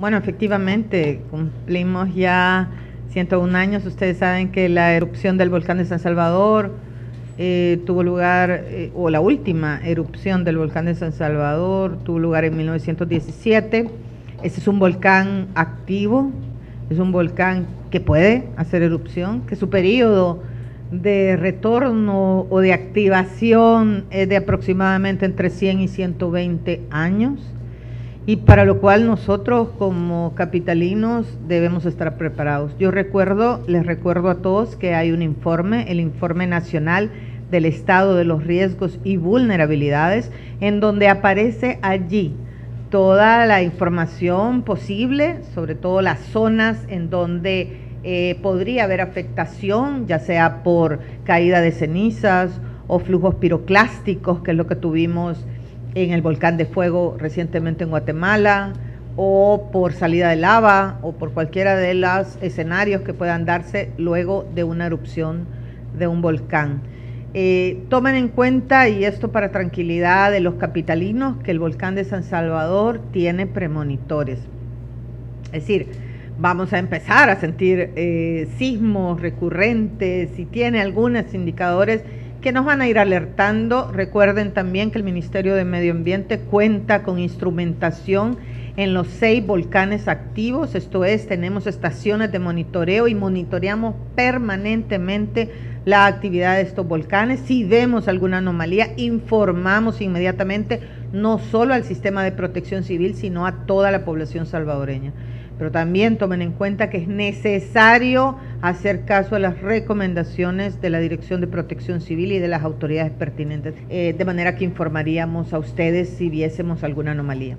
Bueno, efectivamente, cumplimos ya 101 años. Ustedes saben que la erupción del volcán de San Salvador eh, tuvo lugar, eh, o la última erupción del volcán de San Salvador tuvo lugar en 1917. Ese es un volcán activo, es un volcán que puede hacer erupción, que su periodo de retorno o de activación es de aproximadamente entre 100 y 120 años y para lo cual nosotros como capitalinos debemos estar preparados. Yo recuerdo, les recuerdo a todos que hay un informe, el informe nacional del estado de los riesgos y vulnerabilidades, en donde aparece allí toda la información posible, sobre todo las zonas en donde eh, podría haber afectación, ya sea por caída de cenizas o flujos piroclásticos, que es lo que tuvimos en el volcán de fuego recientemente en Guatemala, o por salida de lava, o por cualquiera de los escenarios que puedan darse luego de una erupción de un volcán. Eh, tomen en cuenta, y esto para tranquilidad de los capitalinos, que el volcán de San Salvador tiene premonitores. Es decir, vamos a empezar a sentir eh, sismos recurrentes, si tiene algunos indicadores que nos van a ir alertando. Recuerden también que el Ministerio de Medio Ambiente cuenta con instrumentación en los seis volcanes activos, esto es, tenemos estaciones de monitoreo y monitoreamos permanentemente la actividad de estos volcanes. Si vemos alguna anomalía, informamos inmediatamente no solo al sistema de protección civil, sino a toda la población salvadoreña. Pero también tomen en cuenta que es necesario hacer caso a las recomendaciones de la Dirección de Protección Civil y de las autoridades pertinentes, eh, de manera que informaríamos a ustedes si viésemos alguna anomalía.